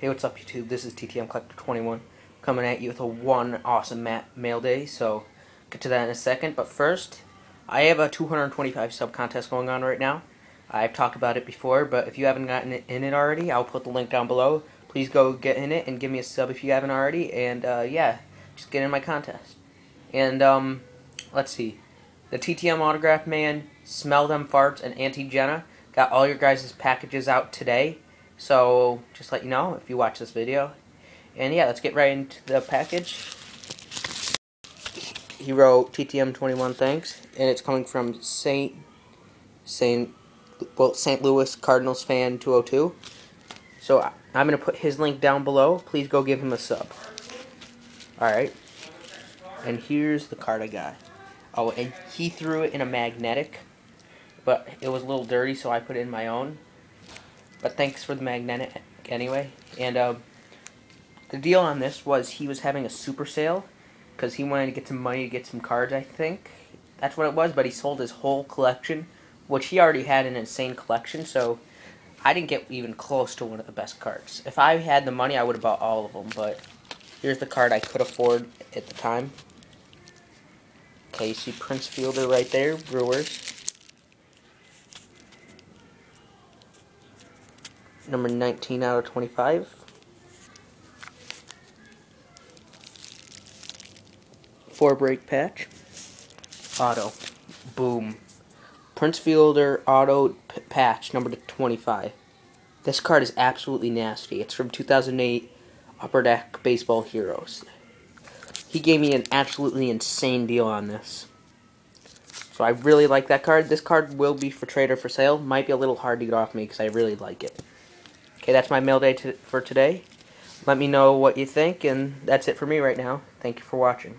Hey, what's up, YouTube? This is TTM Collector 21 coming at you with a one awesome ma mail day. So, get to that in a second. But first, I have a 225 sub contest going on right now. I've talked about it before, but if you haven't gotten in it already, I'll put the link down below. Please go get in it and give me a sub if you haven't already. And uh, yeah, just get in my contest. And um, let's see, the TTM autograph man, Smell Them Farts, and Auntie Jenna got all your guys' packages out today. So, just let you know if you watch this video. And yeah, let's get right into the package. He wrote TTM21 thanks, and it's coming from Saint Saint well St. Louis Cardinals fan 202. So I'm gonna put his link down below. Please go give him a sub. All right. And here's the card I got. Oh, and he threw it in a magnetic, but it was a little dirty, so I put it in my own. But thanks for the magnetic anyway. And uh, the deal on this was he was having a super sale because he wanted to get some money to get some cards, I think. That's what it was, but he sold his whole collection, which he already had an insane collection, so I didn't get even close to one of the best cards. If I had the money, I would have bought all of them, but here's the card I could afford at the time. Okay, you see Prince Fielder right there, Brewers. Number 19 out of 25. Four break patch. Auto. Boom. Prince Fielder auto patch number 25. This card is absolutely nasty. It's from 2008 Upper Deck Baseball Heroes. He gave me an absolutely insane deal on this. So I really like that card. This card will be for trade or for sale. Might be a little hard to get off me because I really like it. Okay, that's my mail day to, for today. Let me know what you think, and that's it for me right now. Thank you for watching.